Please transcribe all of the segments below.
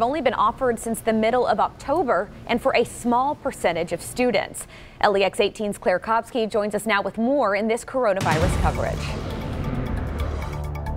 have only been offered since the middle of October and for a small percentage of students. LEX 18's Claire Kopsky joins us now with more in this coronavirus coverage.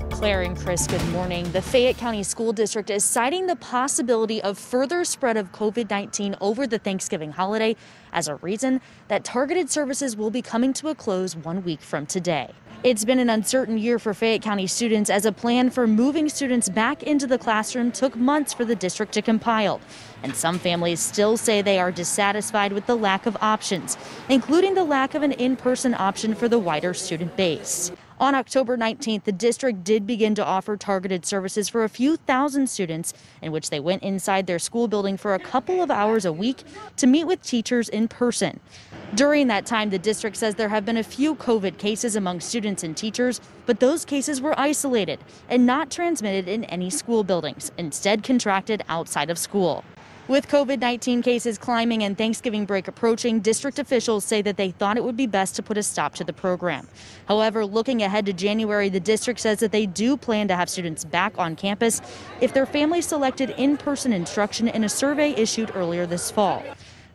Claire and Chris, good morning. The Fayette County School District is citing the possibility of further spread of COVID 19 over the Thanksgiving holiday as a reason that targeted services will be coming to a close one week from today. It's been an uncertain year for Fayette County students as a plan for moving students back into the classroom took months for the district to compile. And some families still say they are dissatisfied with the lack of options, including the lack of an in person option for the wider student base. On October 19th, the district did begin to offer targeted services for a few thousand students, in which they went inside their school building for a couple of hours a week to meet with teachers in person. During that time, the district says there have been a few COVID cases among students and teachers, but those cases were isolated and not transmitted in any school buildings, instead contracted outside of school. With COVID 19 cases climbing and Thanksgiving break approaching, district officials say that they thought it would be best to put a stop to the program. However, looking ahead to January, the district says that they do plan to have students back on campus if their family selected in person instruction in a survey issued earlier this fall.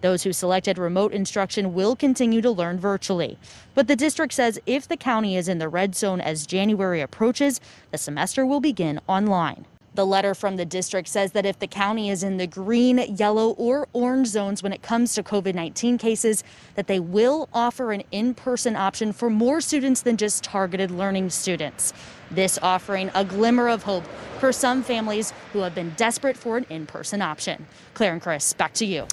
Those who selected remote instruction will continue to learn virtually. But the district says if the county is in the red zone as January approaches, the semester will begin online. The letter from the district says that if the county is in the green, yellow, or orange zones when it comes to COVID 19 cases, that they will offer an in person option for more students than just targeted learning students. This offering a glimmer of hope for some families who have been desperate for an in person option. Claire and Chris, back to you.